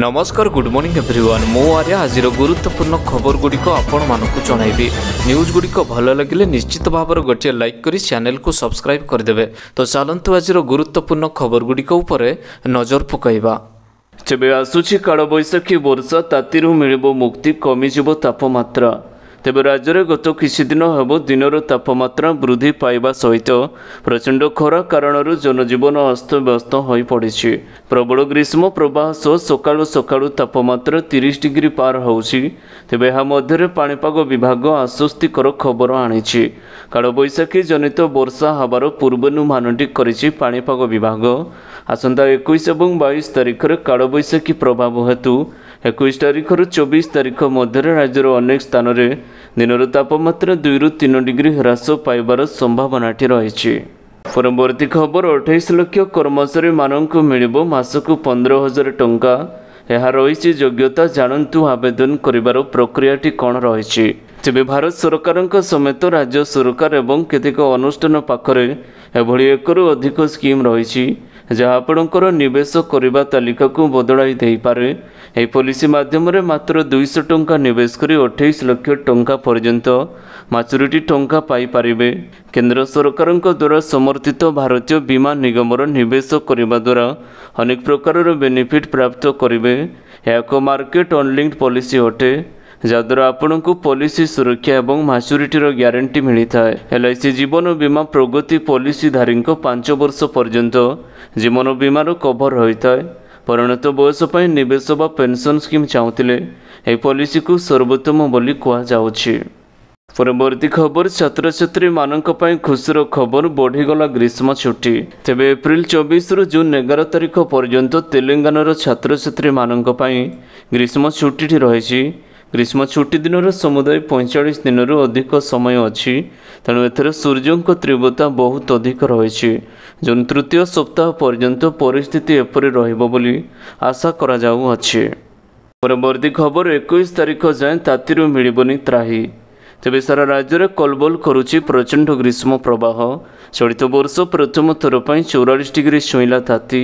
ନମସ୍କାର good morning everyone ମୁଁ ଆର୍ୟା ଆଜିର ଗୁରୁତ୍ୱପୂର୍ଣ୍ଣ ଖବରଗୁଡ଼ିକ ଆପଣମାନଙ୍କୁ ଜଣାଇବି। ନ୍ୟୁଜ୍ଗୁଡ଼ିକ ଭଲ ଲାଗିଲେ ନିଶ୍ଚିତ ଭାବରେ ଗୋଟିଏ ଲାଇକ୍ କରି ଚ୍ୟାନେଲକୁ ସବସ୍କ୍ରାଇବ୍ କରିଦେବେ। ତ ଚାଲନ୍ତୁ ଆଜିର ଗୁରୁତ୍ୱପୂର୍ଣ୍ଣ ଖବରଗୁଡ଼ିକ ଉପରେ ନଜର ପକାଇବା। ତେବେ ଆସୁଛି କାଳବୈଶାଖୀ ବର୍ଷା ତାତିରୁ ମିଳିବ ମୁକ୍ତି କମିଯିବ ତାପମାତ୍ରା। ତେବେ ରାଜ୍ୟରେ ଗତ କିଛିଦିନ ହେବ ଦିନର ତାପମାତ୍ରା ବୃଦ୍ଧି ପାଇବା ସହିତ ପ୍ରଚଣ୍ଡ ଖରା କାରଣରୁ ଜନଜୀବନ ଅସ୍ତବ୍ୟସ୍ତ ହୋଇପଡ଼ିଛି। ପ୍ରବଳ ଗ୍ରୀଷ୍ମ ପ୍ରବାହ ସହ ସକାଳୁ ସକାଳୁ ତାପମାତ୍ରା ତିରିଶ ଡିଗ୍ରୀ ପାର ହେଉଛି। ତେବେ ଏହା ମଧ୍ୟରେ ପାଣିପାଗ ବିଭାଗ ଆଶ୍ୱସ୍ତିକର ଖବର ଆଣିଛି। କାଳବୈଶାଖୀ ଜନିତ ବର୍ଷା ହେବାର ପୂର୍ବାନୁମାନଟି କରିଛି ପାଣିପାଗ ବିଭାଗ। ଆସନ୍ତା ଏକୋଇଶ ଏବଂ ବାଇଶ ତାରିଖରେ କାଳବୈଶାଖୀ ପ୍ରଭାବ ହେତୁ ଏକୋଇଶ ତାରିଖରୁ ଚବିଶ ତାରିଖ ମଧ୍ୟରେ ରାଜ୍ୟର ଅନେକ ସ୍ଥାନରେ ଦିନର ତାପମାତ୍ରା ଦୁଇରୁ ତିନି ଡିଗ୍ରୀ ହ୍ରାସ ପାଇବାର ସମ୍ଭାବନାଟି ରହିଛି। ପରବର୍ତ୍ତୀ ଖବର ଅଠେଇଶ ଲକ୍ଷ କର୍ମଚାରୀମାନଙ୍କୁ ମିଳିବ ମାସକୁ ପନ୍ଦର ହଜାର ଟଙ୍କା। ଏହା ରହିଛି ଯୋଗ୍ୟତା ଜାଣନ୍ତୁ ଆବେଦନ କରିବାର ପ୍ରକ୍ରିୟାଟି କ'ଣ ରହିଛି। ତେବେ ଭାରତ ସରକାରଙ୍କ ସମେତ ରାଜ୍ୟ ସରକାର ଏବଂ କେତେକ ଅନୁଷ୍ଠାନ ପାଖରେ ଏଭଳି ଏକରୁ ଅଧିକ ସ୍କିମ୍ ରହିଛି। ଯାହା ଆପଣଙ୍କର ନିବେଶ କରିବା ତାଲିକାକୁ ବଦଳାଇ ଦେଇପାରେ। ଏହି ପଲିସି ମାଧ୍ୟମରେ ମାତ୍ର ଦୁଇଶହ ଟଙ୍କା ନିବେଶ କରି ଅଠେଇଶ ଲକ୍ଷ ଟଙ୍କା ପର୍ଯ୍ୟନ୍ତ ମାଚୁରିଟି ଟଙ୍କା ପାଇପାରିବେ। କେନ୍ଦ୍ର ସରକାରଙ୍କ ଦ୍ୱାରା ସମର୍ଥିତ ଭାରତୀୟ ବୀମା ନିଗମର ନିବେଶ କରିବା ଦ୍ୱାରା ଅନେକ ପ୍ରକାରର ବେନିଫିଟ୍ ପ୍ରାପ୍ତ କରିବେ। ଏହା ଏକ ମାର୍କେଟ ଅନଲିଙ୍କ୍ଡ ପଲିସି ଅଟେ। ଯାହାଦ୍ୱାରା ଆପଣଙ୍କୁ ପଲିସି ସୁରକ୍ଷା ଏବଂ ମାଚୁରିଟିର ଗ୍ୟାରେଣ୍ଟି ମିଳିଥାଏ। ଏଲ୍ ଆଇ ସି ଜୀବନ ବୀମା ପ୍ରଗତି ପଲିସିଧାରୀଙ୍କ ପାଞ୍ଚ ବର୍ଷ ପର୍ଯ୍ୟନ୍ତ ଜୀବନ ବୀମାର କଭର ରହିଥାଏ। ପରିଣତ ବୟସ ପାଇଁ ନିବେଶ ବା ପେନ୍ସନ୍ ସ୍କିମ୍ ଚାହୁଁଥିଲେ ଏହି ପଲିସିକୁ ସର୍ବୋତ୍ତମ ବୋଲି କୁହାଯାଉଛି। ପରବର୍ତ୍ତୀ ଖବର ଛାତ୍ରଛାତ୍ରୀମାନଙ୍କ ପାଇଁ ଖୁସିର ଖବର ବଢ଼ିଗଲା ଗ୍ରୀଷ୍ମ ଛୁଟି। ତେବେ ଏପ୍ରିଲ ଚବିଶରୁ ଜୁନ୍ ଏଗାର ତାରିଖ ପର୍ଯ୍ୟନ୍ତ ତେଲେଙ୍ଗାନାର ଛାତ୍ରଛାତ୍ରୀମାନଙ୍କ ପାଇଁ ଗ୍ରୀଷ୍ମ ଛୁଟିଟି ରହିଛି। ଗ୍ରୀଷ୍ମ ଛୁଟି ଦିନର ସମୁଦାୟ ପଇଁଚାଳିଶ ଦିନରୁ ଅଧିକ ସମୟ ଅଛି। ତେଣୁ ଏଥିରେ ସୂର୍ଯ୍ୟଙ୍କ ତୀବ୍ରତା ବହୁତ ଅଧିକ ରହିଛି। ଜୁନ୍ ତୃତୀୟ ସପ୍ତାହ ପର୍ଯ୍ୟନ୍ତ ପରିସ୍ଥିତି ଏପରି ରହିବ ବୋଲି ଆଶା କରାଯାଉଅଛି। ପରବର୍ତ୍ତୀ ଖବର ଏକୋଇଶ ତାରିଖ ଯାଏଁ ତାତିରୁ ମିଳିବନି ତ୍ରାହି। ତେବେ ସାରା ରାଜ୍ୟରେ କଲବଲ କରୁଛି ପ୍ରଚଣ୍ଡ ଗ୍ରୀଷ୍ମ ପ୍ରବାହ। ଚଳିତ ବର୍ଷ ପ୍ରଥମ ଥର ପାଇଁ ଚଉରାଳିଶ ଡିଗ୍ରୀ ଛୁଇଁଲା ତାତି।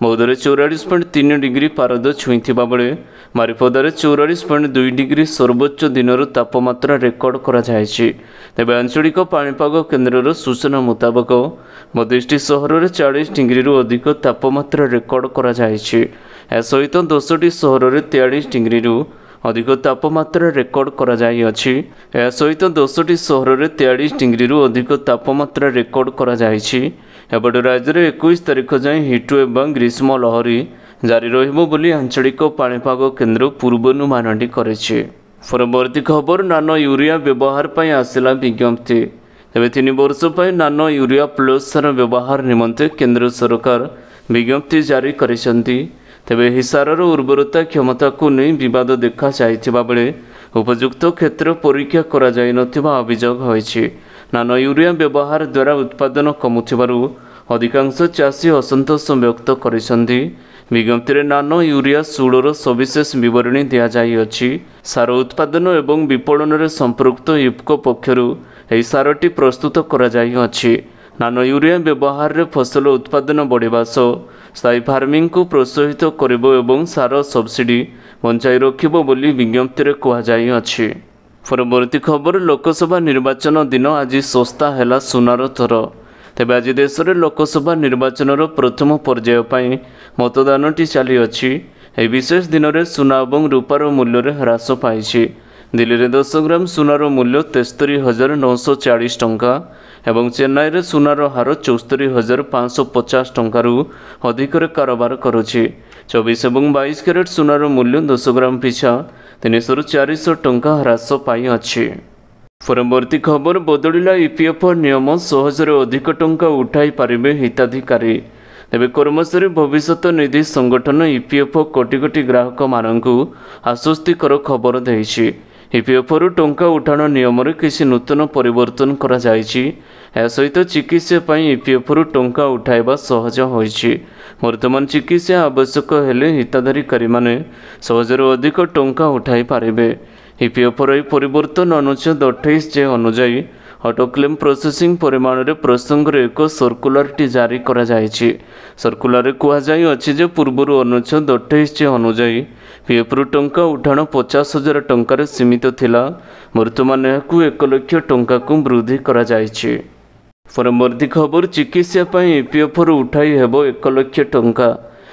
ବୌଦ୍ଧରେ ଚଉରାଳିଶ ପଏଣ୍ଟ ତିନି ଡିଗ୍ରୀ ପାରଦ ଛୁଇଁଥିବା ବେଳେ ମାରିପଦାରେ ଚଉରାଳିଶ ପଏଣ୍ଟ ଦୁଇ ଡିଗ୍ରୀ ସର୍ବୋଚ୍ଚ ଦିନର ତାପମାତ୍ରା ରେକର୍ଡ କରାଯାଇଛି। ତେବେ ଆଞ୍ଚଳିକ ପାଣିପାଗ କେନ୍ଦ୍ରର ସୂଚନା ମୁତାବକ ବତିଶଟି ସହରରେ ଚାଳିଶ ଡିଗ୍ରୀରୁ ଅଧିକ ତାପମାତ୍ରା ରେକର୍ଡ କରାଯାଇଛି। ଏହା ସହିତ ଦଶଟି ସହରରେ ତେୟାଳିଶ ଡିଗ୍ରୀରୁ ଅଧିକ ତାପମାତ୍ରା ରେକର୍ଡ କରାଯାଇଅଛି। ଏହା ସହିତ ଦଶଟି ସହରରେ ତେୟାଳିଶ ଡିଗ୍ରୀରୁ ଅଧିକ ତାପମାତ୍ରା ରେକର୍ଡ କରାଯାଇଛି। ଏପଟେ ରାଜ୍ୟରେ ଏକୋଇଶ ତାରିଖ ଯାଏଁ ହିଟୱେଭ୍ ବା ଗ୍ରୀଷ୍ମ ଲହରୀ ଜାରି ରହିବ ବୋଲି ଆଞ୍ଚଳିକ ପାଣିପାଗ କେନ୍ଦ୍ର ପୂର୍ବାନୁମାନଟି କରିଛି। ପରବର୍ତ୍ତୀ ଖବର ନାନୋ ୟୁରିଆ ବ୍ୟବହାର ପାଇଁ ଆସିଲା ବିଜ୍ଞପ୍ତି। ତେବେ ତିନି ବର୍ଷ ପାଇଁ ନାନୋ ୟୁରିଆ ପ୍ଲସ୍ ସାର ବ୍ୟବହାର ନିମନ୍ତେ କେନ୍ଦ୍ର ସରକାର ବିଜ୍ଞପ୍ତି ଜାରି କରିଛନ୍ତି। ତେବେ ଏହି ସାରର ଉର୍ବରତା କ୍ଷମତାକୁ ନେଇ ବିବାଦ ଦେଖାଯାଇଥିବା ବେଳେ ଉପଯୁକ୍ତ କ୍ଷେତ୍ର ପରୀକ୍ଷା କରାଯାଇନଥିବା ଅଭିଯୋଗ ହୋଇଛି। ନାନୋ ୟୁରିଆ ବ୍ୟବହାର ଦ୍ୱାରା ଉତ୍ପାଦନ କମୁଥିବାରୁ ଅଧିକାଂଶ ଚାଷୀ ଅସନ୍ତୋଷ ବ୍ୟକ୍ତ କରିଛନ୍ତି ବିଜ୍ଞପ୍ତିରେ ନାନୋ ୟୁରିଆ ସୁଡ଼ର ସବିଶେଷ ବିବରଣୀ ଦିଆଯାଇଅଛି ସାର ଉତ୍ପାଦନ ଏବଂ ବିପଣନରେ ସମ୍ପୃକ୍ତ ୟୁପ୍କୋ ପକ୍ଷରୁ ଏହି ସାରଟି ପ୍ରସ୍ତୁତ କରାଯାଇଅଛି ନାନୋ ୟୁରିଆ ବ୍ୟବହାରରେ ଫସଲ ଉତ୍ପାଦନ ବଢ଼ିବା ସହ ସ୍ଥାୟୀ ଫାର୍ମିଂକୁ ପ୍ରୋତ୍ସାହିତ କରିବ ଏବଂ ସାର ସବସିଡି ବଞ୍ଚାଇ ରଖିବ ବୋଲି ବିଜ୍ଞପ୍ତିରେ କୁହାଯାଇଅଛି ପରବର୍ତ୍ତୀ ଖବର ଲୋକସଭା ନିର୍ବାଚନ ଦିନ ଆଜି ଶସ୍ତା ହେଲା ସୁନାର ଥର। ତେବେ ଆଜି ଦେଶରେ ଲୋକସଭା ନିର୍ବାଚନର ପ୍ରଥମ ପର୍ଯ୍ୟାୟ ପାଇଁ ମତଦାନଟି ଚାଲିଅଛି। ଏହି ବିଶେଷ ଦିନରେ ସୁନା ଏବଂ ରୂପାର ମୂଲ୍ୟରେ ହ୍ରାସ ପାଇଛି। ଦିଲ୍ଲୀରେ ଦଶ ଗ୍ରାମ ସୁନାର ମୂଲ୍ୟ ତେସ୍ତରୀ ହଜାର ନଅଶହ ଚାଳିଶ ଟଙ୍କା ଏବଂ ଚେନ୍ନାଇରେ ସୁନାର ହାର ଚଉସ୍ତରୀ ହଜାର ପାଞ୍ଚଶହ ପଚାଶ ଟଙ୍କାରୁ ଅଧିକରେ କାରବାର କରୁଛି। ଚବିଶ ଏବଂ ବାଇଶ କ୍ୟାରେଟ୍ ସୁନାର ମୂଲ୍ୟ ଦଶ ଗ୍ରାମ ପିଛା ତିନିଶହରୁ ଚାରିଶହ ଟଙ୍କା ହ୍ରାସ ପାଇଅଛି ପରବର୍ତ୍ତୀ ଖବର ବଦଳିଲା ଇପିଏଫ୍ଓ ନିୟମ ସହଜରେ ଅଧିକ ଟଙ୍କା ଉଠାଇ ପାରିବେ ହିତାଧିକାରୀ। ତେବେ କର୍ମଚାରୀ ଭବିଷ୍ୟତ ନିଧି ସଂଗଠନ ଇପିଏଫ୍ଓ କୋଟି କୋଟି ଗ୍ରାହକମାନଙ୍କୁ ଆଶ୍ୱସ୍ତିକର ଖବର ଦେଇଛି। ଇପିଏଫ୍ଓରୁ ଟଙ୍କା ଉଠାଣ ନିୟମରେ କିଛି ନୂତନ ପରିବର୍ତ୍ତନ କରାଯାଇଛି। ଏହା ସହିତ ଚିକିତ୍ସା ପାଇଁ ଇପିଏଫ୍ଓରୁ ଟଙ୍କା ଉଠାଇବା ସହଜ ହୋଇଛି। ବର୍ତ୍ତମାନ ଚିକିତ୍ସା ଆବଶ୍ୟକ ହେଲେ ହିତାଧିକାରୀମାନେ ସହଜରେ ଅଧିକ ଟଙ୍କା ଉଠାଇ ପାରିବେ। ଇପିଏଫ୍ଓର ଏହି ପରିବର୍ତ୍ତନ ଅନୁଚ୍ଛେଦ ଅଠେଇଶ ଯେ ଅନୁଯାୟୀ ଅଟୋକ୍ଲେମ୍ ପ୍ରୋସେସିଂ ପରିମାଣରେ ପ୍ରସଙ୍ଗରେ ଏକ ସର୍କୁଲାରଟି ଜାରି କରାଯାଇଛି। ସର୍କୁଲାରରେ କୁହାଯାଇଅଛି ଯେ ପୂର୍ବରୁ ଅନୁଚ୍ଛେଦ ଅଠେଇଶ ଅନୁଯାୟୀ ପିଏଫ୍ରୁ ଟଙ୍କା ଉଠାଣ ପଚାଶ ହଜାର ଟଙ୍କାରେ ସୀମିତ ଥିଲା। ବର୍ତ୍ତମାନ ଏହାକୁ ଏକ ଲକ୍ଷ ଟଙ୍କାକୁ ବୃଦ୍ଧି କରାଯାଇଛି। ପରବର୍ତ୍ତୀ ଖବର ଚିକିତ୍ସା ପାଇଁ ଇପିଏଫ୍ରୁ ଉଠାଇ ହେବ ଏକ ଲକ୍ଷ ଟଙ୍କା।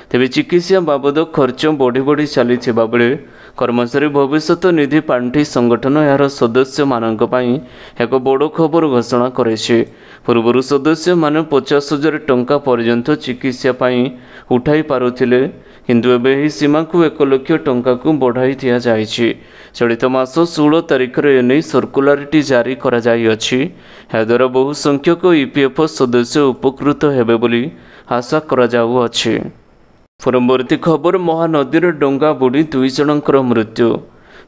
ତେବେ ଚିକିତ୍ସା ବାବଦ ଖର୍ଚ୍ଚ ବଢ଼ି ବଢ଼ି ଚାଲିଥିବା ବେଳେ କର୍ମଚାରୀ ଭବିଷ୍ୟତ ନିଧି ପାଣ୍ଠି ସଂଗଠନ ଏହାର ସଦସ୍ୟମାନଙ୍କ ପାଇଁ ଏକ ବଡ଼ ଖବର ଘୋଷଣା କରିଛି। ପୂର୍ବରୁ ସଦସ୍ୟମାନେ ପଚାଶ ହଜାର ଟଙ୍କା ପର୍ଯ୍ୟନ୍ତ ଚିକିତ୍ସା ପାଇଁ ଉଠାଇ ପାରୁଥିଲେ। କିନ୍ତୁ ଏବେ ଏହି ସୀମାକୁ ଏକ ଲକ୍ଷ ଟଙ୍କାକୁ ବଢ଼ାଇ ଦିଆଯାଇଛି। ଚଳିତ ମାସ ଷୋହଳ ତାରିଖରେ ଏନେଇ ସର୍କୁଲାରଟି ଜାରି କରାଯାଇଅଛି। ଏହାଦ୍ୱାରା ବହୁ ସଂଖ୍ୟକ ଇପିଏଫ୍ ସଦସ୍ୟ ଉପକୃତ ହେବେ ବୋଲି ଆଶା କରାଯାଉଅଛି। ପରବର୍ତ୍ତୀ ଖବର ମହାନଦୀରେ ଡଙ୍ଗା ବୁଡ଼ି ଦୁଇ ଜଣଙ୍କର ମୃତ୍ୟୁ।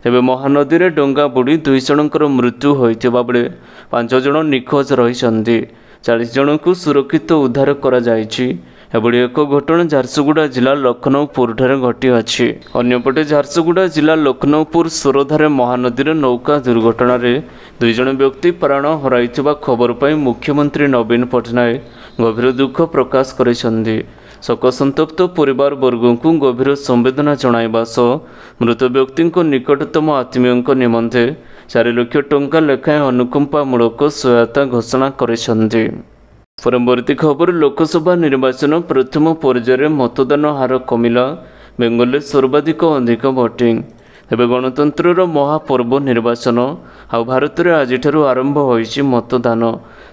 ତେବେ ମହାନଦୀରେ ଡଙ୍ଗା ବୁଡ଼ି ଦୁଇ ଜଣଙ୍କର ମୃତ୍ୟୁ ହୋଇଥିବା ବେଳେ ପାଞ୍ଚ ଜଣ ନିଖୋଜ ରହିଛନ୍ତି। ଚାଳିଶ ଜଣଙ୍କୁ ସୁରକ୍ଷିତ ଉଦ୍ଧାର କରାଯାଇଛି। ଏଭଳି ଏକ ଘଟଣା ଝାରସୁଗୁଡ଼ା ଜିଲ୍ଲା ଲକ୍ଷ୍ନୌପୁରଠାରେ ଘଟିଅଛି। ଅନ୍ୟପଟେ ଝାରସୁଗୁଡ଼ା ଜିଲ୍ଲା ଲକ୍ଷ୍ନୌପୁର ସୋରଧାରେ ମହାନଦୀରେ ନୌକା ଦୁର୍ଘଟଣାରେ ଦୁଇ ଜଣ ବ୍ୟକ୍ତି ପ୍ରାଣ ହରାଇଥିବା ଖବର ପାଇଁ ମୁଖ୍ୟମନ୍ତ୍ରୀ ନବୀନ ପଟ୍ଟନାୟକ ଗଭୀର ଦୁଃଖ ପ୍ରକାଶ କରିଛନ୍ତି। ଶୋକସନ୍ତପ୍ତ ପରିବାରବର୍ଗଙ୍କୁ ଗଭୀର ସମ୍ବେଦନା ଜଣାଇବା ସହ ମୃତ ବ୍ୟକ୍ତିଙ୍କ ନିକଟତମ ଆତ୍ମୀୟଙ୍କ ନିମନ୍ତେ ଚାରି ଲକ୍ଷ ଟଙ୍କା ଲେଖାଏଁ ଅନୁକମ୍ପାମୂଳକ ସହାୟତା ଘୋଷଣା କରିଛନ୍ତି। ପରବର୍ତ୍ତୀ ଖବର ଲୋକସଭା ନିର୍ବାଚନ ପ୍ରଥମ ପର୍ଯ୍ୟାୟରେ ମତଦାନ ହାର କମିଲା। ବେଙ୍ଗଲରେ ସର୍ବାଧିକ ଅଧିକ ଭୋଟିଂ। ଏବେ ଗଣତନ୍ତ୍ରର ମହାପର୍ବ ନିର୍ବାଚନ। ଆଉ ଭାରତରେ ଆଜିଠାରୁ ଆରମ୍ଭ ହୋଇଛି ମତଦାନ।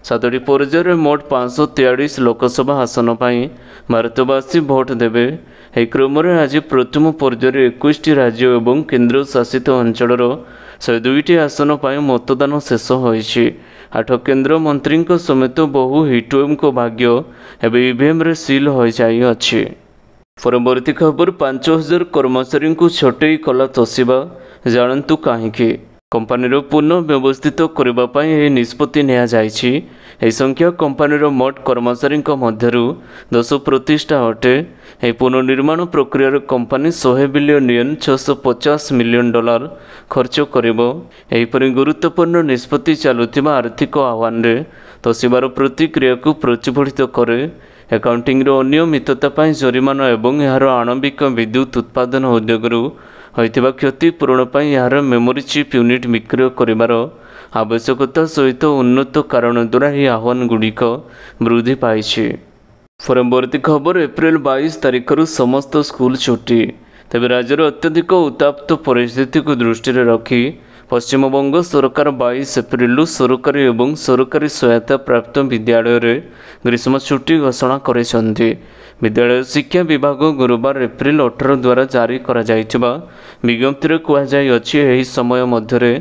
ସାତଟି ପର୍ଯ୍ୟାୟରେ ମୋଟ ପାଞ୍ଚଶହ ତେୟାଳିଶ ଲୋକସଭା ଆସନ ପାଇଁ ଭାରତବାସୀ ଭୋଟ ଦେବେ। ଏହି କ୍ରମରେ ଆଜି ପ୍ରଥମ ପର୍ଯ୍ୟାୟରେ ଏକୋଇଶଟି ରାଜ୍ୟ ଏବଂ କେନ୍ଦ୍ରଶାସିତ ଅଞ୍ଚଳର ଶହେ ଦୁଇଟି ଆସନ ପାଇଁ ମତଦାନ ଶେଷ ହୋଇଛି। ଆଠ କେନ୍ଦ୍ରମନ୍ତ୍ରୀଙ୍କ ସମେତ ବହୁ ହିଟୋଙ୍କ ଭାଗ୍ୟ ଏବେ ଇଭିଏମ୍ରେ ସିଲ୍ ହୋଇଯାଇଅଛି ପରବର୍ତ୍ତୀ ଖବର ପାଞ୍ଚ ହଜାର କର୍ମଚାରୀଙ୍କୁ ଛଟେଇ କଲା ତୋଷିବା ଜାଣନ୍ତୁ କାହିଁକି କମ୍ପାନୀର ପୁନଃ ବ୍ୟବସ୍ଥିତ କରିବା ପାଇଁ ଏହି ନିଷ୍ପତ୍ତି ନିଆଯାଇଛି। ଏହି ସଂଖ୍ୟା କମ୍ପାନୀର ମୋଟ କର୍ମଚାରୀଙ୍କ ମଧ୍ୟରୁ ଦଶ ପ୍ରତିଷ୍ଠା ଅଟେ। ଏହି ପୁନର୍ନିର୍ମାଣ ପ୍ରକ୍ରିୟାରେ କମ୍ପାନୀ ଶହେ ବିଲିୟନ ୟେନ୍ ଛଅଶହ ପଚାଶ ମିଲିୟନ ଡଲାର ଖର୍ଚ୍ଚ କରିବ। ଏହିପରି ଗୁରୁତ୍ୱପୂର୍ଣ୍ଣ ନିଷ୍ପତ୍ତି ଚାଲୁଥିବା ଆର୍ଥିକ ଆହ୍ୱାନରେ ତୋଷିବାର ପ୍ରତିକ୍ରିୟାକୁ ପ୍ରତିଫଳିତ କରେ। ଆକାଉଣ୍ଟିଂର ଅନିୟମିତତା ପାଇଁ ଜରିମାନା ଏବଂ ଏହାର ଆଣବିକ ବିଦ୍ୟୁତ୍ ଉତ୍ପାଦନ ଉଦ୍ୟୋଗରୁ ହୋଇଥିବା କ୍ଷତିପୂରଣ ପାଇଁ ଏହାର ମେମୋରି ଚିପ୍ ୟୁନିଟ୍ ବିକ୍ରୟ କରିବାର ଆବଶ୍ୟକତା ସହିତ ଉନ୍ନତ କାରଣ ଦ୍ୱାରା ଏହି ଆହ୍ୱାନଗୁଡ଼ିକ ବୃଦ୍ଧି ପାଇଛି। ପରବର୍ତ୍ତୀ ଖବର ଏପ୍ରିଲ ବାଇଶ ତାରିଖରୁ ସମସ୍ତ ସ୍କୁଲ ଛୁଟି। ତେବେ ରାଜ୍ୟର ଅତ୍ୟଧିକ ଉତ୍ତାପ୍ତ ପରିସ୍ଥିତିକୁ ଦୃଷ୍ଟିରେ ରଖି ପଶ୍ଚିମବଙ୍ଗ ସରକାର ବାଇଶ ଏପ୍ରିଲରୁ ସରକାରୀ ଏବଂ ସରକାରୀ ସହାୟତା ପ୍ରାପ୍ତ ବିଦ୍ୟାଳୟରେ ଗ୍ରୀଷ୍ମ ଛୁଟି ଘୋଷଣା କରିଛନ୍ତି। ବିଦ୍ୟାଳୟ ଶିକ୍ଷା ବିଭାଗ ଗୁରୁବାର ଏପ୍ରିଲ ଅଠର ଦ୍ୱାରା ଜାରି କରାଯାଇଥିବା ବିଜ୍ଞପ୍ତିରେ କୁହାଯାଇଅଛି ଏହି ସମୟ ମଧ୍ୟରେ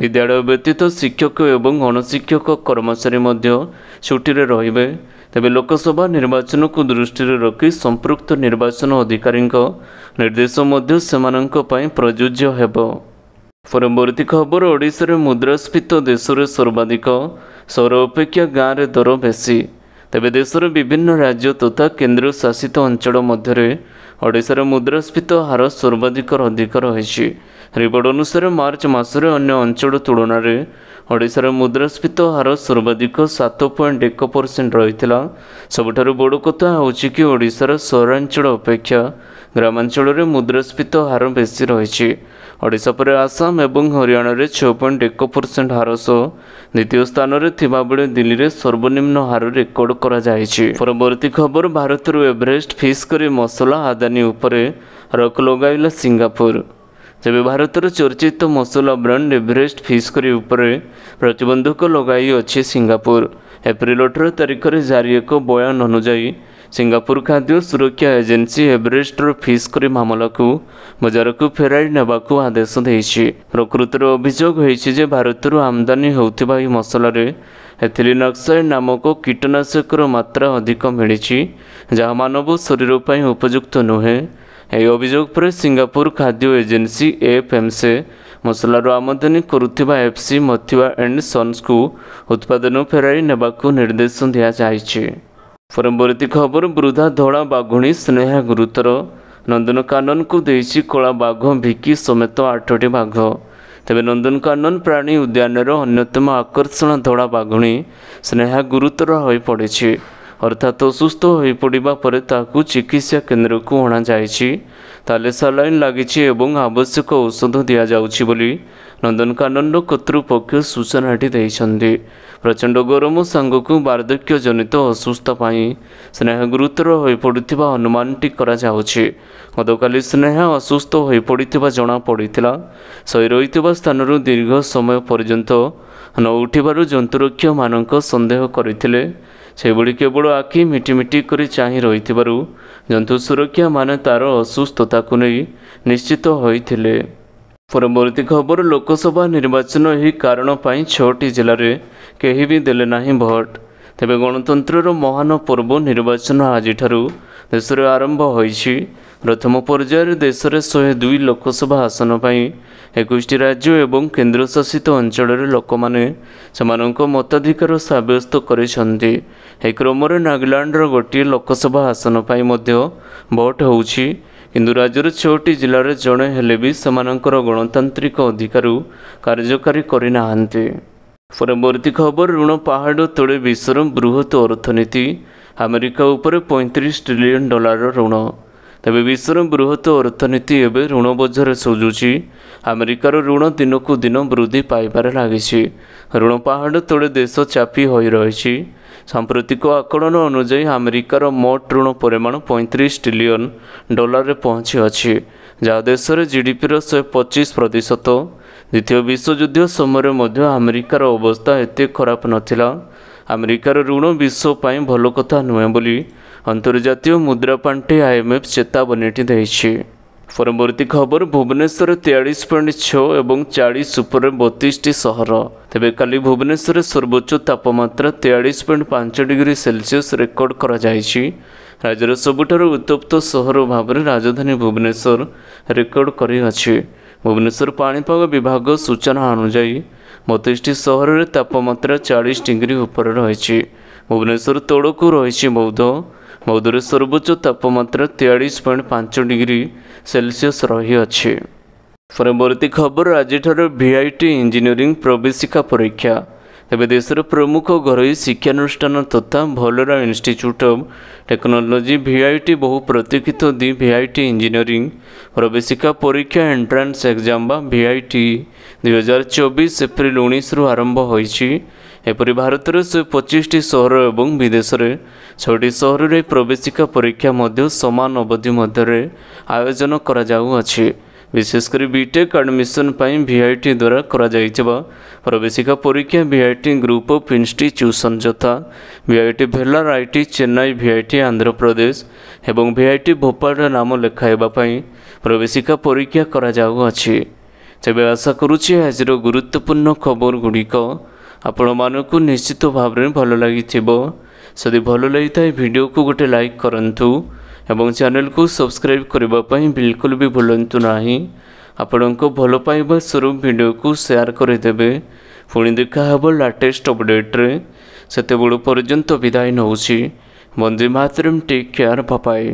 ବିଦ୍ୟାଳୟ ବ୍ୟତୀତ ଶିକ୍ଷକ ଏବଂ ଅଣଶିକ୍ଷକ କର୍ମଚାରୀ ମଧ୍ୟ ଛୁଟିରେ ରହିବେ। ତେବେ ଲୋକସଭା ନିର୍ବାଚନକୁ ଦୃଷ୍ଟିରେ ରଖି ସମ୍ପୃକ୍ତ ନିର୍ବାଚନ ଅଧିକାରୀଙ୍କ ନିର୍ଦ୍ଦେଶ ମଧ୍ୟ ସେମାନଙ୍କ ପାଇଁ ପ୍ରଯୁଜ୍ୟ ହେବ। ପରବର୍ତ୍ତୀ ଖବର ଓଡ଼ିଶାରେ ମୁଦ୍ରାସ୍ଫୀତ ଦେଶରେ ସର୍ବାଧିକ ସହର ଅପେକ୍ଷା ଗାଁରେ ଦର ବେଶୀ। ତେବେ ଦେଶର ବିଭିନ୍ନ ରାଜ୍ୟ ତଥା କେନ୍ଦ୍ରଶାସିତ ଅଞ୍ଚଳ ମଧ୍ୟରେ ଓଡ଼ିଶାର ମୁଦ୍ରାସ୍ଫୀତ ହାର ସର୍ବାଧିକ ଅଧିକ ରହିଛି ରିପୋର୍ଟ ଅନୁସାରେ ମାର୍ଚ୍ଚ ମାସରେ ଅନ୍ୟ ଅଞ୍ଚଳ ତୁଳନାରେ ଓଡ଼ିଶାର ମୁଦ୍ରାସ୍ଫୀତ ହାର ସର୍ବାଧିକ ସାତ ପଏଣ୍ଟ ଏକ ପରସେଣ୍ଟ ରହିଥିଲା। ସବୁଠାରୁ ବଡ଼ କଥା ହେଉଛି କି ଓଡ଼ିଶାର ସହରାଞ୍ଚଳ ଅପେକ୍ଷା ଗ୍ରାମାଞ୍ଚଳରେ ମୁଦ୍ରାସ୍ଫୀତ ହାର ବେଶୀ ରହିଛି। ଓଡ଼ିଶା ପରେ ଆସାମ ଏବଂ ହରିୟାଣାରେ ଛଅ ପଏଣ୍ଟ ଏକ ପରସେଣ୍ଟ ହାର ସହ ଦ୍ୱିତୀୟ ସ୍ଥାନରେ ଥିବାବେଳେ ଦିଲ୍ଲୀରେ ସର୍ବନିମ୍ନ ହାର ରେକର୍ଡ କରାଯାଇଛି। ପରବର୍ତ୍ତୀ ଖବର ଭାରତରୁ ଏଭରେଷ୍ଟ ଫିସ୍ କରି ମସଲା ଆଦାନୀ ଉପରେ ରୋକ ଲଗାଇଲା ସିଙ୍ଗାପୁର। ତେବେ ଭାରତର ଚର୍ଚ୍ଚିତ ମସଲା ବ୍ରାଣ୍ଡ ଏଭରେଷ୍ଟ ଫିସ୍ କରି ଉପରେ ପ୍ରତିବନ୍ଧକ ଲଗାଇଅଛି ସିଙ୍ଗାପୁର। ଏପ୍ରିଲ ଅଠର ତାରିଖରେ ଜାରି ଏକ ବୟାନ ଅନୁଯାୟୀ ସିଙ୍ଗାପୁର ଖାଦ୍ୟ ସୁରକ୍ଷା ଏଜେନ୍ସି ଏଭରେଷ୍ଟର ଫିସ୍ କରି ମାମଲାକୁ ବଜାରକୁ ଫେରାଇ ନେବାକୁ ଆଦେଶ ଦେଇଛି। ପ୍ରକୃତରେ ଅଭିଯୋଗ ହୋଇଛି ଯେ ଭାରତରୁ ଆମଦାନୀ ହେଉଥିବା ଏହି ମସଲାରେ ଏଥିଲିନ୍ ଅକ୍ସାଇଡ୍ ନାମକ କୀଟନାଶକର ମାତ୍ରା ଅଧିକ ମିଳିଛି ଯାହା ମାନବ ଶରୀର ପାଇଁ ଉପଯୁକ୍ତ ନୁହେଁ। ଏହି ଅଭିଯୋଗ ପରେ ସିଙ୍ଗାପୁର ଖାଦ୍ୟ ଏଜେନ୍ସି ଏଫ୍ଏମ୍ସି ମସଲାର ଆମଦାନୀ କରୁଥିବା ଏଫ୍ ସି ମଥୁଆ ଆଣ୍ଡ ସନ୍ସକୁ ଉତ୍ପାଦନ ଫେରାଇ ନେବାକୁ ନିର୍ଦ୍ଦେଶ ଦିଆଯାଇଛି। ପରବର୍ତ୍ତୀ ଖବର ବୃଦ୍ଧା ଧଳା ବାଘୁଣୀ ସ୍ନେହା ଗୁରୁତର। ନନ୍ଦନକାନନକୁ ଦେଇଛି କଳା ବାଘ ଭିକି ସମେତ ଆଠଟି ବାଘ। ତେବେ ନନ୍ଦନକାନନ ପ୍ରାଣୀ ଉଦ୍ୟାନର ଅନ୍ୟତମ ଆକର୍ଷଣ ଧଳା ବାଘୁଣୀ ସ୍ନେହା ଗୁରୁତର ହୋଇପଡ଼ିଛି ଅର୍ଥାତ୍ ଅସୁସ୍ଥ ହୋଇପଡ଼ିବା ପରେ ତାହାକୁ ଚିକିତ୍ସା କେନ୍ଦ୍ରକୁ ଅଣାଯାଇଛି। ତାହେଲେ ସାଲାଇନ୍ ଲାଗିଛି ଏବଂ ଆବଶ୍ୟକ ଔଷଧ ଦିଆଯାଉଛି ବୋଲି ନନ୍ଦନକାନନର କର୍ତ୍ତୃପକ୍ଷ ସୂଚନାଟି ଦେଇଛନ୍ତି। ପ୍ରଚଣ୍ଡ ଗରମ ସାଙ୍ଗକୁ ବାର୍ଦ୍ଧକ୍ୟ ଜନିତ ଅସୁସ୍ଥ ପାଇଁ ସ୍ନେହା ଗୁରୁତର ହୋଇପଡ଼ିଥିବା ଅନୁମାନଟି କରାଯାଉଛି। ଗତକାଲି ସ୍ନେହା ଅସୁସ୍ଥ ହୋଇପଡ଼ିଥିବା ଜଣାପଡ଼ିଥିଲା। ଶୋଇ ରହିଥିବା ସ୍ଥାନରୁ ଦୀର୍ଘ ସମୟ ପର୍ଯ୍ୟନ୍ତ ନ ଉଠିବାରୁ ଜନ୍ତୁରକ୍ଷକମାନଙ୍କ ସନ୍ଦେହ କରିଥିଲେ। ସେଭଳି କେବଳ ଆଖି ମିଟିମିଟି କରି ଚାହିଁ ରହିଥିବାରୁ ଜନ୍ତୁ ସୁରକ୍ଷାମାନେ ତା'ର ଅସୁସ୍ଥତାକୁ ନେଇ ନିଶ୍ଚିତ ହୋଇଥିଲେ। ପରବର୍ତ୍ତୀ ଖବର ଲୋକସଭା ନିର୍ବାଚନ ଏହି କାରଣ ପାଇଁ ଛଅଟି ଜିଲ୍ଲାରେ କେହି ବି ଦେଲେ ନାହିଁ ଭୋଟ। ତେବେ ଗଣତନ୍ତ୍ରର ମହାନ ପର୍ବ ନିର୍ବାଚନ ଆଜିଠାରୁ ଦେଶରେ ଆରମ୍ଭ ହୋଇଛି। ପ୍ରଥମ ପର୍ଯ୍ୟାୟରେ ଦେଶରେ ଶହେ ଦୁଇ ଲୋକସଭା ଆସନ ପାଇଁ ଏକୋଇଶଟି ରାଜ୍ୟ ଏବଂ କେନ୍ଦ୍ରଶାସିତ ଅଞ୍ଚଳରେ ଲୋକମାନେ ସେମାନଙ୍କ ମତାଧିକାର ସାବ୍ୟସ୍ତ କରିଛନ୍ତି। ଏହି କ୍ରମରେ ନାଗାଲାଣ୍ଡର ଗୋଟିଏ ଲୋକସଭା ଆସନ ପାଇଁ ମଧ୍ୟ ଭୋଟ ହେଉଛି। କିନ୍ତୁ ରାଜ୍ୟର ଛଅଟି ଜିଲ୍ଲାରେ ଜଣେ ହେଲେ ବି ସେମାନଙ୍କର ଗଣତାନ୍ତ୍ରିକ ଅଧିକାରରୁ କାର୍ଯ୍ୟକାରୀ କରିନାହାନ୍ତି। ପରବର୍ତ୍ତୀ ଖବର ଋଣ ପାହାଡ଼ ତଳେ ବିଶ୍ୱର ବୃହତ ଅର୍ଥନୀତି। ଆମେରିକା ଉପରେ ପଇଁତିରିଶ ଟ୍ରିଲିୟନ ଡଲାରର ଋଣ। ତେବେ ବିଶ୍ୱର ବୃହତ ଅର୍ଥନୀତି ଏବେ ଋଣ ବୋଝରେ ସୁଝୁଛି ଆମେରିକାର ଋଣ ଦିନକୁ ଦିନ ବୃଦ୍ଧି ପାଇବାରେ ଲାଗିଛି। ଋଣ ପାହାଡ଼ ତଳେ ଦେଶ ଚାପି ହୋଇ ରହିଛି। ସାମ୍ପ୍ରତିକ ଆକଳନ ଅନୁଯାୟୀ ଆମେରିକାର ମୋଟ ଋଣ ପରିମାଣ ପଇଁତିରିଶ ଟ୍ରିଲିୟନ ଡଲାରରେ ପହଞ୍ଚିଅଛି ଯାହା ଦେଶରେ ଜିଡିପିର ଶହେ ପଚିଶ ପ୍ରତିଶତ। ଦ୍ୱିତୀୟ ବିଶ୍ୱଯୁଦ୍ଧ ସମୟରେ ମଧ୍ୟ ଆମେରିକାର ଅବସ୍ଥା ଏତେ ଖରାପ ନଥିଲା। ଆମେରିକାର ଋଣ ବିଶ୍ୱ ପାଇଁ ଭଲ କଥା ନୁହେଁ ବୋଲି ଅନ୍ତର୍ଜାତୀୟ ମୁଦ୍ରା ପାଣ୍ଠି ଆଇଏମ୍ଏଫ୍ ଚେତାବନୀଟି ଦେଇଛି। ପରବର୍ତ୍ତୀ ଖବର ଭୁବନେଶ୍ୱର ତେୟାଳିଶ ପଏଣ୍ଟ ଛଅ ଏବଂ ଚାଳିଶ ଉପରେ ବତିଶଟି ସହର। ତେବେ କାଲି ଭୁବନେଶ୍ୱରରେ ସର୍ବୋଚ୍ଚ ତାପମାତ୍ରା ତେୟାଳିଶ ପଏଣ୍ଟ ପାଞ୍ଚ ଡିଗ୍ରୀ ସେଲସିୟସ୍ ରେକର୍ଡ କରାଯାଇଛି। ରାଜ୍ୟର ସବୁଠାରୁ ଉତ୍ତପ୍ତ ସହର ଭାବରେ ରାଜଧାନୀ ଭୁବନେଶ୍ୱର ରେକର୍ଡ କରିଅଛି। ଭୁବନେଶ୍ୱର ପାଣିପାଗ ବିଭାଗ ସୂଚନା ଅନୁଯାୟୀ ବତିଶଟି ସହରରେ ତାପମାତ୍ରା ଚାଳିଶ ଡିଗ୍ରୀ ଉପରେ ରହିଛି। ଭୁବନେଶ୍ୱର ତଳକୁ ରହିଛି ବୌଦ୍ଧ। ବୌଦ୍ଧରେ ସର୍ବୋଚ୍ଚ ତାପମାତ୍ରା ତେୟାଳିଶ ପଏଣ୍ଟ ପାଞ୍ଚ ଡିଗ୍ରୀ ସେଲସିୟସ୍ ରହିଅଛି। ପରବର୍ତ୍ତୀ ଖବର ଆଜିଠାରୁ ଭିଆଇଟି ଇଞ୍ଜିନିୟରିଂ ପ୍ରବେଶିକା ପରୀକ୍ଷା। ଏବେ ଦେଶର ପ୍ରମୁଖ ଘରୋଇ ଶିକ୍ଷାନୁଷ୍ଠାନ ତଥା Vellore institute of technology VIT ବହୁ ପ୍ରତୀକ୍ଷିତ ଦି ଭିଆଇଟି ଇଞ୍ଜିନିୟରିଂ ପ୍ରବେଶିକା ପରୀକ୍ଷା ଏଣ୍ଟ୍ରାନ୍ସ ଏକ୍ଜାମ୍ ବା ଭିଆଇଟି। ଦୁଇହଜାର ଚବିଶ ଏପ୍ରିଲ ଉଣେଇଶରୁ ଆରମ୍ଭ ହୋଇଛି। ଏପରି ଭାରତର ଶହେ ପଚିଶଟି ସହର ଏବଂ ବିଦେଶରେ ଛଅଟି ସହରରେ ପ୍ରବେଶିକା ପରୀକ୍ଷା ମଧ୍ୟ ସମାନ ଅବଧି ମଧ୍ୟରେ ଆୟୋଜନ କରାଯାଉଅଛି। ବିଶେଷ କରି ବିଟେକ୍ ଆଡ଼ମିସନ୍ ପାଇଁ ଭିଆଇଟି ଦ୍ୱାରା କରାଯାଇଥିବା ପ୍ରବେଶିକା ପରୀକ୍ଷା ଭିଆଇଟି ଗ୍ରୁପ୍ ଅଫ୍ ଇନଷ୍ଟିଚ୍ୟୁସନ୍ ଯଥା VIT Vellore IT Chennai VIT Andhra Pradesh ଏବଂ ଭିଆଇଟି ଭୋପାଳରେ ନାମ ଲେଖାଇବା ପାଇଁ ପ୍ରବେଶିକା ପରୀକ୍ଷା କରାଯାଉଅଛି। ତେବେ ଆଶା କରୁଛି ଆଜିର ଗୁରୁତ୍ୱପୂର୍ଣ୍ଣ ଖବର ଗୁଡ଼ିକ ଆପଣମାନଙ୍କୁ ନିଶ୍ଚିତ ଭାବରେ ଭଲ ଲାଗିଥିବ। ଯଦି ଭଲ ଲାଗିଥାଏ ଭିଡ଼ିଓକୁ ଗୋଟେ ଲାଇକ୍ କରନ୍ତୁ ଏବଂ ଚ୍ୟାନେଲକୁ ସବସ୍କ୍ରାଇବ୍ କରିବା ପାଇଁ ବିଲକୁଲ ବି ଭୁଲନ୍ତୁ ନାହିଁ। ଆପଣଙ୍କ ଭଲ ପାଇବା ସ୍ୱରୂପ ଭିଡ଼ିଓକୁ ସେୟାର କରିଦେବେ। ପୁଣି ଦେଖା ହେବ ଲାଟେଷ୍ଟ ଅପଡ଼େଟ୍ରେ ସେତେବେଳ ପର୍ଯ୍ୟନ୍ତ ବିଦାୟ ନେଉଛି। ବନ୍ଦେ ମାତରମ୍ ଟେକ୍ କେୟାର ପାପାଏ